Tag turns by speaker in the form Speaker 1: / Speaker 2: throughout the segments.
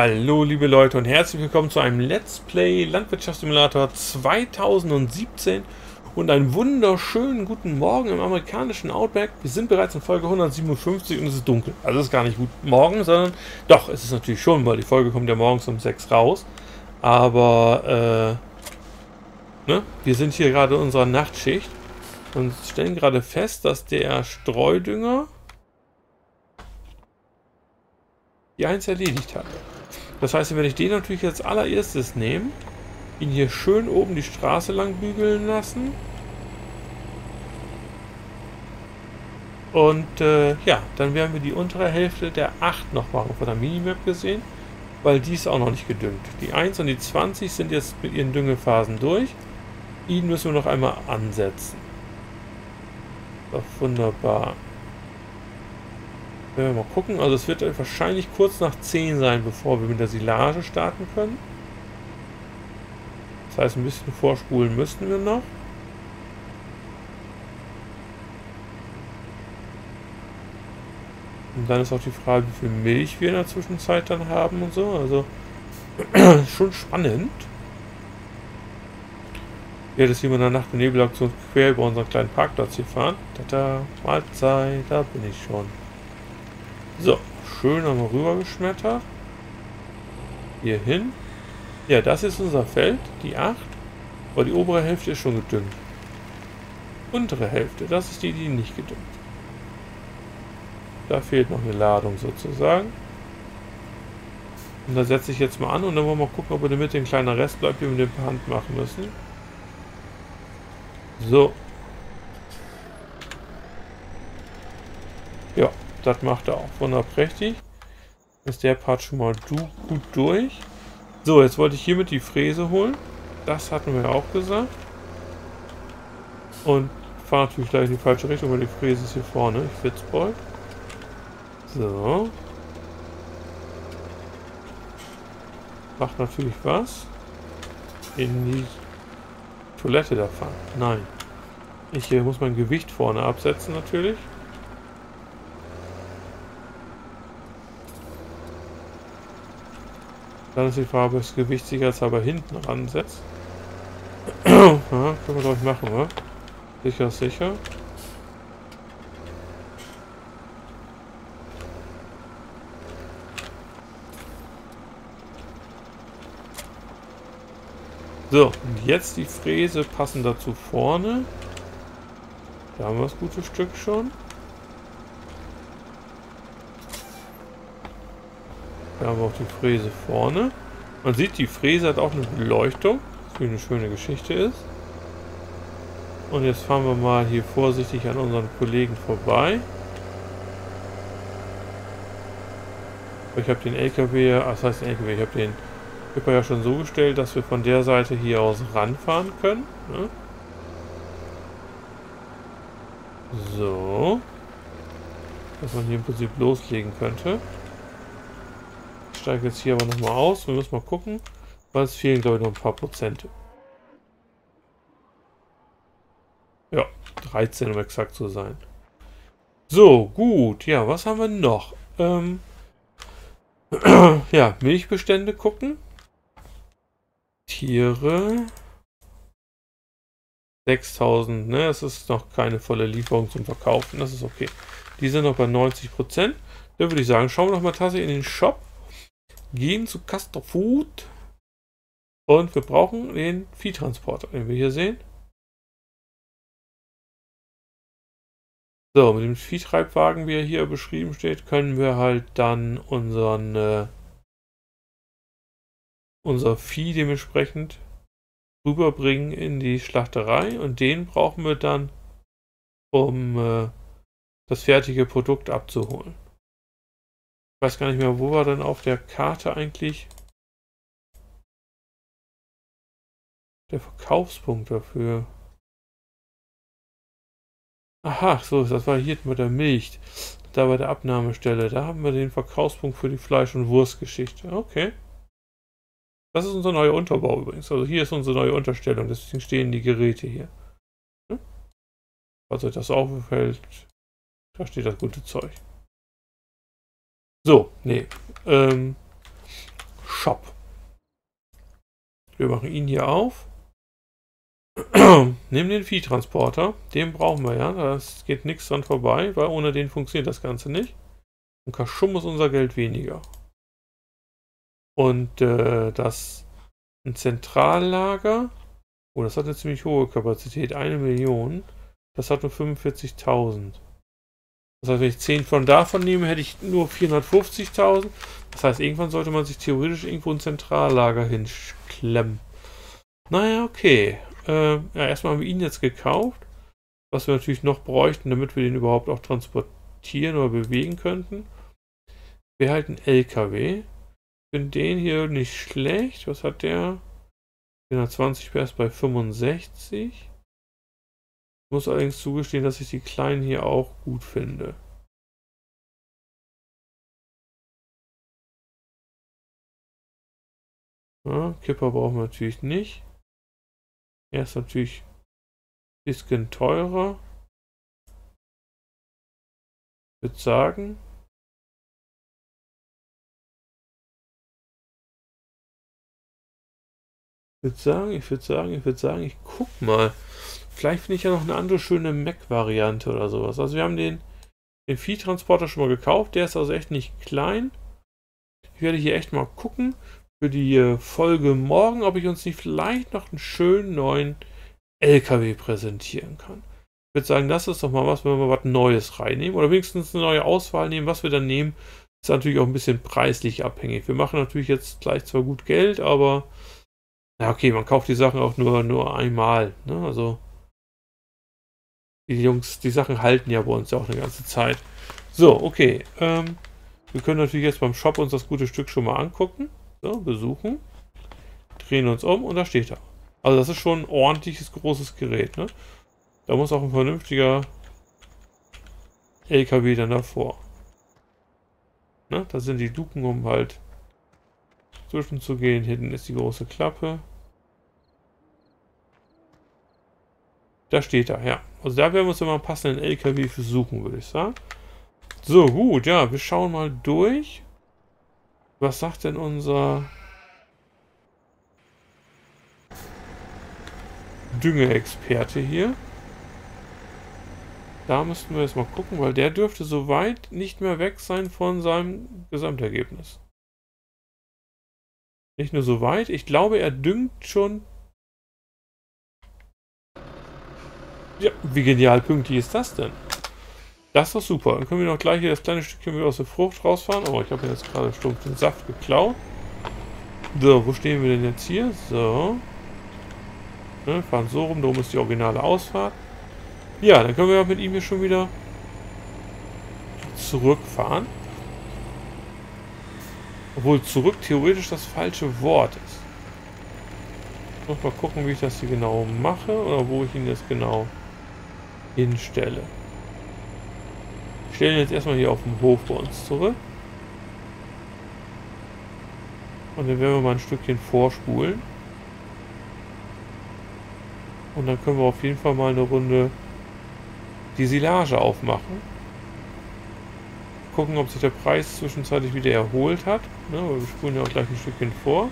Speaker 1: Hallo liebe Leute und herzlich willkommen zu einem Let's Play Landwirtschaftssimulator 2017 und einen wunderschönen guten Morgen im amerikanischen Outback. Wir sind bereits in Folge 157 und es ist dunkel. Also es ist gar nicht gut morgen, sondern doch, es ist natürlich schon, weil die Folge kommt ja morgens um 6 raus. Aber äh, ne? wir sind hier gerade in unserer Nachtschicht und stellen gerade fest, dass der Streudünger die eins erledigt hat. Das heißt, wenn ich den natürlich als allererstes nehme, ihn hier schön oben die Straße lang bügeln lassen. Und äh, ja, dann werden wir die untere Hälfte der 8 noch machen von der Minimap gesehen, weil die ist auch noch nicht gedüngt. Die 1 und die 20 sind jetzt mit ihren Düngephasen durch. Ihn müssen wir noch einmal ansetzen. Doch wunderbar. Werden wir mal gucken. Also es wird wahrscheinlich kurz nach 10 sein, bevor wir mit der Silage starten können. Das heißt, ein bisschen vorspulen müssten wir noch. Und dann ist auch die Frage, wie viel Milch wir in der Zwischenzeit dann haben und so. Also schon spannend. Ja, dass wir in der Nacht- und Nebelaktion quer über unseren kleinen Parkplatz hier fahren. Tata, Mahlzeit, da bin ich schon. So, schön einmal rüber geschmettert. Hier hin. Ja, das ist unser Feld, die 8. Aber die obere Hälfte ist schon gedüngt. Untere Hälfte, das ist die, die nicht gedüngt. Da fehlt noch eine Ladung sozusagen. Und da setze ich jetzt mal an und dann wollen wir mal gucken, ob in der Mitte ein kleiner Rest bleibt, den wir mit der Hand machen müssen. So. Ja, das macht er auch wunderprächtig. Ist der Part schon mal gut durch. So, jetzt wollte ich hiermit die Fräse holen. Das hatten wir auch gesagt. Und fahre natürlich gleich in die falsche Richtung, weil die Fräse ist hier vorne. Ich Witzbold. So. Macht natürlich was. In die Toilette da fahren. Nein. Ich äh, muss mein Gewicht vorne absetzen natürlich. Dann ist die Farbe das Gewicht sicherheitshalber hinten ransetzt. ja, können wir glaube ich machen, oder? Sicher, sicher. So, und jetzt die Fräse passend dazu vorne. Da haben wir das gute Stück schon. Da haben wir auch die Fräse vorne. Man sieht, die Fräse hat auch eine Beleuchtung, was eine schöne Geschichte ist. Und jetzt fahren wir mal hier vorsichtig an unseren Kollegen vorbei. Ich habe den LKW, ach, das heißt den LKW, ich habe den Clipper ja schon so gestellt, dass wir von der Seite hier aus ranfahren können. Ne? So. Dass man hier im Prinzip loslegen könnte steige jetzt hier aber nochmal aus. Wir müssen mal gucken, weil es fehlen, glaube ich, noch ein paar Prozente. Ja, 13, um exakt zu sein. So, gut. Ja, was haben wir noch? Ähm, ja, Milchbestände gucken. Tiere. 6000, ne? Es ist noch keine volle Lieferung zum Verkaufen. Das ist okay. Die sind noch bei 90%. Dann würde ich sagen, schauen wir noch mal tatsächlich in den Shop gehen zu Castor Food und wir brauchen den Viehtransporter, den wir hier sehen. So, mit dem Viehtreibwagen, wie er hier beschrieben steht, können wir halt dann unseren äh, unser Vieh dementsprechend rüberbringen in die Schlachterei und den brauchen wir dann, um äh, das fertige Produkt abzuholen. Ich weiß gar nicht mehr, wo war denn auf der Karte eigentlich der Verkaufspunkt dafür. Aha, so, das war hier mit der Milch. Da bei der Abnahmestelle. Da haben wir den Verkaufspunkt für die Fleisch- und Wurstgeschichte. Okay. Das ist unser neuer Unterbau übrigens. Also hier ist unsere neue Unterstellung. Deswegen stehen die Geräte hier. Hm? Falls euch das auffällt, da steht das gute Zeug. So, nee. Ähm, Shop. Wir machen ihn hier auf. Nehmen den Viehtransporter. Den brauchen wir ja. Da geht nichts dran vorbei, weil ohne den funktioniert das Ganze nicht. Und Kaschum ist unser Geld weniger. Und äh, das ein Zentrallager. Oh, das hat eine ziemlich hohe Kapazität. Eine Million. Das hat nur 45.000. Das heißt, wenn ich 10 von davon nehme, hätte ich nur 450.000. Das heißt, irgendwann sollte man sich theoretisch irgendwo ein Zentrallager hinklemmen. Naja, okay. Äh, ja, erstmal haben wir ihn jetzt gekauft. Was wir natürlich noch bräuchten, damit wir den überhaupt auch transportieren oder bewegen könnten. Wir halten LKW. Ich finde den hier nicht schlecht. Was hat der? 420 PS bei 65. Ich muss allerdings zugestehen, dass ich die kleinen hier auch gut finde. Ja, Kipper brauchen wir natürlich nicht. Er ist natürlich ein bisschen teurer. Ich würde sagen. Ich würde sagen, ich würde sagen, ich würde sagen, ich guck mal. Vielleicht finde ich ja noch eine andere schöne Mac-Variante oder sowas. Also wir haben den, den Viehtransporter schon mal gekauft. Der ist also echt nicht klein. Ich werde hier echt mal gucken für die äh, Folge morgen, ob ich uns nicht vielleicht noch einen schönen neuen LKW präsentieren kann. Ich würde sagen, das ist doch mal was, wenn wir mal was Neues reinnehmen oder wenigstens eine neue Auswahl nehmen. Was wir dann nehmen, ist natürlich auch ein bisschen preislich abhängig. Wir machen natürlich jetzt gleich zwar gut Geld, aber ja, okay, man kauft die Sachen auch nur, nur einmal. Ne? Also die Jungs, die Sachen halten ja bei uns ja auch eine ganze Zeit. So, okay. Ähm, wir können natürlich jetzt beim Shop uns das gute Stück schon mal angucken. So, besuchen. Drehen uns um und da steht er. Also das ist schon ein ordentliches, großes Gerät. Ne? Da muss auch ein vernünftiger LKW dann davor. Ne? Da sind die Luken, um halt zwischenzugehen. Hinten ist die große Klappe. Da steht er, ja. Also da werden wir uns immer einen passenden LKW versuchen, würde ich sagen. So, gut, ja, wir schauen mal durch. Was sagt denn unser Düngeexperte hier? Da müssten wir jetzt mal gucken, weil der dürfte soweit nicht mehr weg sein von seinem Gesamtergebnis. Nicht nur soweit, ich glaube, er düngt schon... Ja, wie genial pünktlich ist das denn? Das ist doch super. Dann können wir noch gleich hier das kleine Stückchen wieder aus der Frucht rausfahren. Oh, ich habe jetzt gerade stumpf den Saft geklaut. So, wo stehen wir denn jetzt hier? So. Ne, fahren so rum. Da oben ist die originale Ausfahrt. Ja, dann können wir mit ihm hier schon wieder zurückfahren. Obwohl zurück theoretisch das falsche Wort ist. Ich muss mal gucken, wie ich das hier genau mache oder wo ich ihn jetzt genau hinstelle stellen jetzt erstmal hier auf dem Hof bei uns zurück. Und dann werden wir mal ein Stückchen vorspulen. Und dann können wir auf jeden Fall mal eine Runde die Silage aufmachen. Gucken, ob sich der Preis zwischenzeitlich wieder erholt hat. Ne, wir spulen ja auch gleich ein Stückchen vor.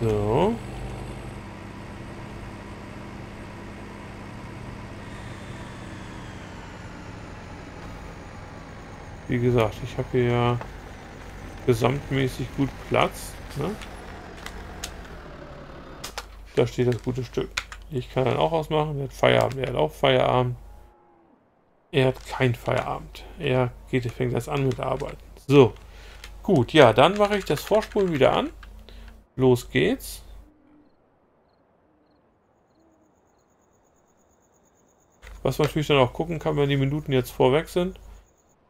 Speaker 1: So. Wie gesagt, ich habe hier ja gesamtmäßig gut Platz. Ne? Da steht das gute Stück. Ich kann dann auch ausmachen. Er hat Feierabend. Er hat auch Feierabend. Er hat kein Feierabend. Er geht, fängt erst an mit Arbeiten. So. Gut, ja, dann mache ich das Vorspulen wieder an. Los geht's. Was man natürlich dann auch gucken kann, wenn die Minuten jetzt vorweg sind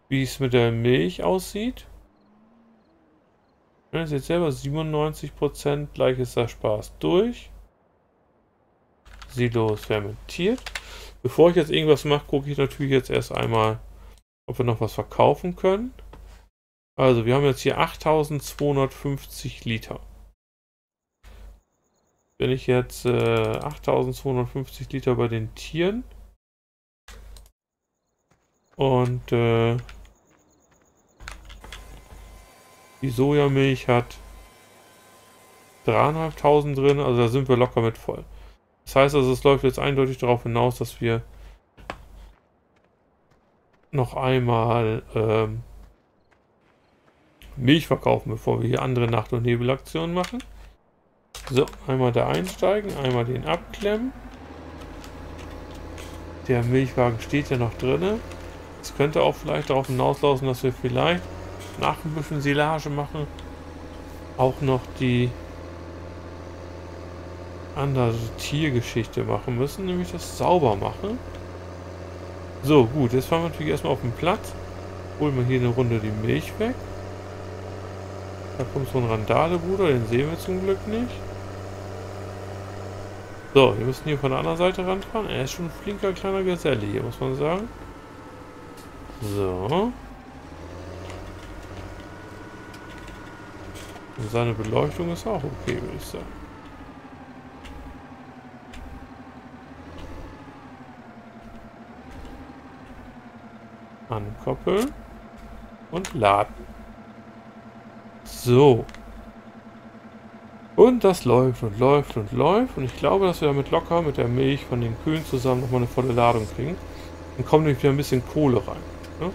Speaker 1: wie es mit der Milch aussieht. Ja, seht selber 97% gleich ist Spaß durch. Silos fermentiert. Bevor ich jetzt irgendwas mache, gucke ich natürlich jetzt erst einmal, ob wir noch was verkaufen können. Also wir haben jetzt hier 8250 Liter. Wenn ich jetzt äh, 8250 Liter bei den Tieren Und äh, die Sojamilch hat dreieinhalbtausend drin, also da sind wir locker mit voll. Das heißt also, es läuft jetzt eindeutig darauf hinaus, dass wir noch einmal ähm, Milch verkaufen, bevor wir hier andere Nacht- und Nebelaktionen machen. So, einmal da einsteigen, einmal den abklemmen. Der Milchwagen steht ja noch drin. Es könnte auch vielleicht darauf hinauslaufen, dass wir vielleicht nach ein bisschen Silage machen. Auch noch die andere Tiergeschichte machen müssen, nämlich das sauber machen. So, gut, jetzt fahren wir natürlich erstmal auf den Platz. Holen wir hier eine Runde die Milch weg. Da kommt so ein Randale-Bruder, den sehen wir zum Glück nicht. So, wir müssen hier von der anderen Seite ranfahren. Er ist schon ein flinker kleiner Geselle hier, muss man sagen. So. Und seine Beleuchtung ist auch okay, würde ich sagen. Ankoppeln und laden. So. Und das läuft und läuft und läuft. Und ich glaube, dass wir damit locker mit der Milch von den Kühen zusammen nochmal eine volle Ladung kriegen. Dann kommt nämlich wieder ein bisschen Kohle rein. Ne?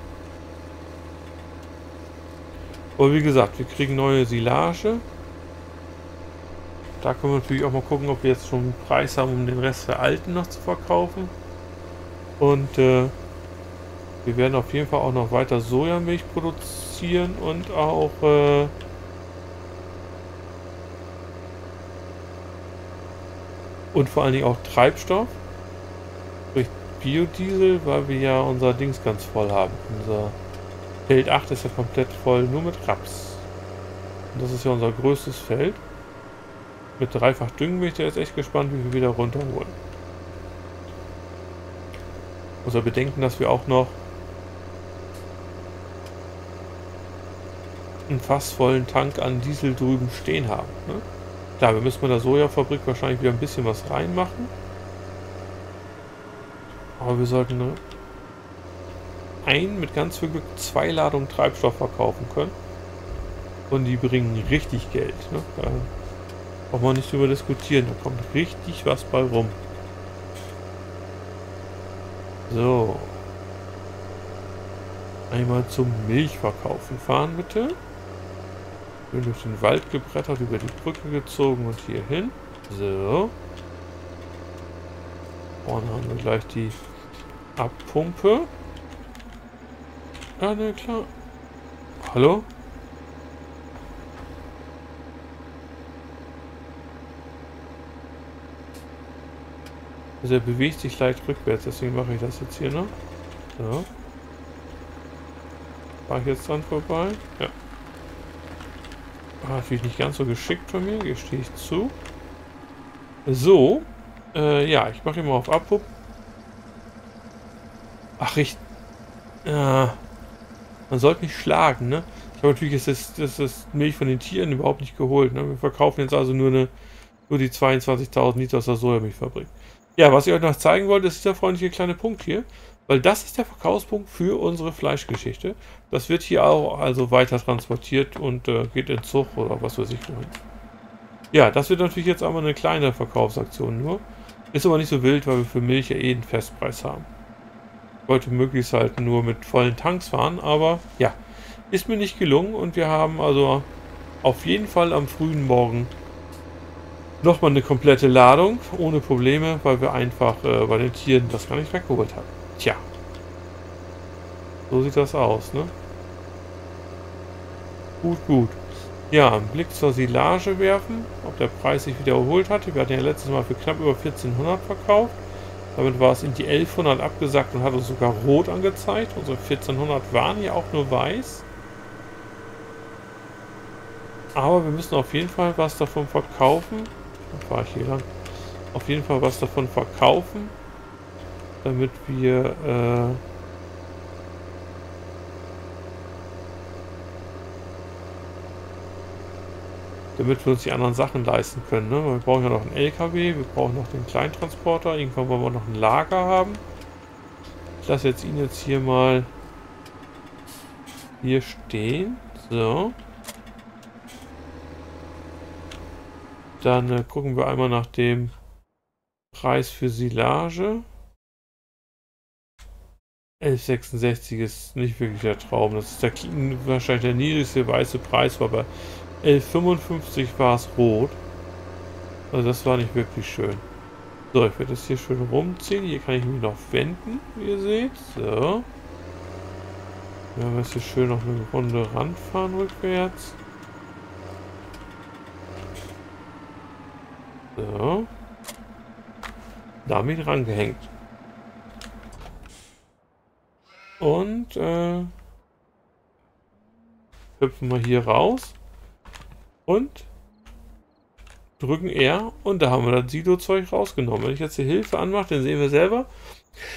Speaker 1: Aber wie gesagt, wir kriegen neue Silage. Da können wir natürlich auch mal gucken, ob wir jetzt schon einen Preis haben, um den Rest der alten noch zu verkaufen. Und äh, wir werden auf jeden Fall auch noch weiter Sojamilch produzieren und auch äh, und vor allen Dingen auch Treibstoff durch Biodiesel, weil wir ja unser Dings ganz voll haben. Unser Feld 8 ist ja komplett voll nur mit Raps. Und das ist ja unser größtes Feld. Mit dreifach Düngen bin ich da jetzt echt gespannt, wie wir wieder runterholen. Muss er bedenken, dass wir auch noch einen fast vollen Tank an Diesel drüben stehen haben. Ne? Klar, wir müssen bei der Sojafabrik wahrscheinlich wieder ein bisschen was reinmachen. Aber wir sollten ne, ein mit ganz viel Glück zwei Ladungen Treibstoff verkaufen können. Und die bringen richtig Geld. Ne? Da braucht man nicht drüber diskutieren. Da kommt richtig was bei rum. So. Einmal zum Milchverkaufen fahren, bitte. Bin durch den Wald gebrettert, über die Brücke gezogen und hier hin. So. Vorne haben wir gleich die Abpumpe. Ja, ne, klar. Hallo? Also er bewegt sich leicht rückwärts, deswegen mache ich das jetzt hier noch. So. War ich jetzt dran vorbei? Ja. War natürlich nicht ganz so geschickt von mir, gestehe ich zu. So. Äh, ja, ich mache mal auf Abwupp. Ach, ich... Ja. Man sollte nicht schlagen, ne? Ich habe natürlich das, das, das Milch von den Tieren überhaupt nicht geholt. Ne? Wir verkaufen jetzt also nur, eine, nur die 22.000 Liter aus der Sojamilchfabrik. Ja, was ich euch noch zeigen wollte, ist dieser freundliche kleine Punkt hier. Weil das ist der Verkaufspunkt für unsere Fleischgeschichte. Das wird hier auch also weiter transportiert und äh, geht in Zug oder was weiß ich wohin. Ja, das wird natürlich jetzt einmal eine kleine Verkaufsaktion nur. Ist aber nicht so wild, weil wir für Milch ja eh einen Festpreis haben. Wollte möglichst halt nur mit vollen Tanks fahren, aber ja, ist mir nicht gelungen und wir haben also auf jeden Fall am frühen Morgen nochmal eine komplette Ladung ohne Probleme, weil wir einfach äh, bei den Tieren das gar nicht weggeholt haben. Tja. So sieht das aus, ne? Gut, gut. Ja, einen Blick zur Silage werfen, ob der Preis sich wiederholt hatte. Wir hatten ja letztes Mal für knapp über 1400 verkauft. Damit war es in die 1100 abgesackt und hat uns sogar rot angezeigt. Unsere 1400 waren ja auch nur weiß. Aber wir müssen auf jeden Fall was davon verkaufen. Dann fahre ich hier lang. Auf jeden Fall was davon verkaufen, damit wir äh, damit wir uns die anderen Sachen leisten können. Ne? Wir brauchen ja noch einen LKW, wir brauchen noch den Kleintransporter, irgendwann wollen wir noch ein Lager haben. Ich lasse jetzt ihn jetzt hier mal hier stehen. So. Dann äh, gucken wir einmal nach dem Preis für Silage. 1166 ist nicht wirklich der Traum. Das ist der, wahrscheinlich der niedrigste weiße Preis, bei 1155 war es rot. Also das war nicht wirklich schön. So, ich werde das hier schön rumziehen. Hier kann ich mich noch wenden, wie ihr seht. So. Wir haben jetzt hier schön noch eine Runde ranfahren rückwärts. So. Damit rangehängt. Und äh, hüpfen wir hier raus. Und drücken R und da haben wir das Sido-Zeug rausgenommen. Wenn ich jetzt die Hilfe anmache, dann sehen wir selber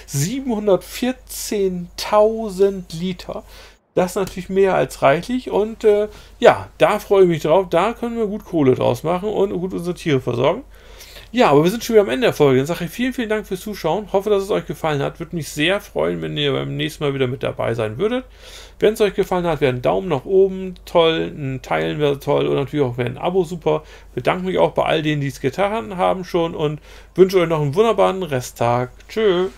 Speaker 1: 714.000 Liter. Das ist natürlich mehr als reichlich und äh, ja, da freue ich mich drauf. Da können wir gut Kohle draus machen und gut unsere Tiere versorgen. Ja, aber wir sind schon wieder am Ende der Folge. Dann sage ich vielen, vielen Dank fürs Zuschauen. Hoffe, dass es euch gefallen hat. Würde mich sehr freuen, wenn ihr beim nächsten Mal wieder mit dabei sein würdet. Wenn es euch gefallen hat, wäre ein Daumen nach oben toll, ein Teilen wäre toll und natürlich auch wäre ein Abo super. Bedanke mich auch bei all denen, die es getan haben schon und wünsche euch noch einen wunderbaren Resttag. Tschüss.